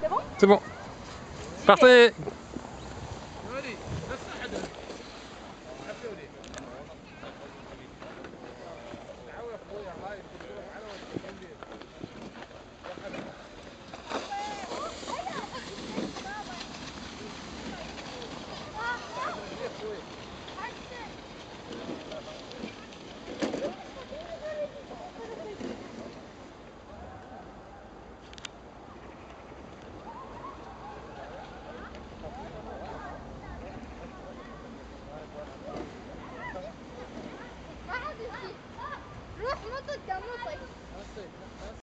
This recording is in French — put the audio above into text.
C'est bon? C'est bon. Partez look dumb real quick.